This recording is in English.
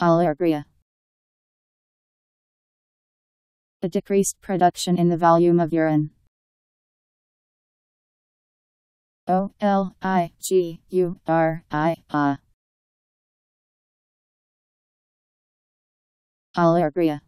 Oligorrhea. A decreased production in the volume of urine. O L I G U R I A. Oligorrhea.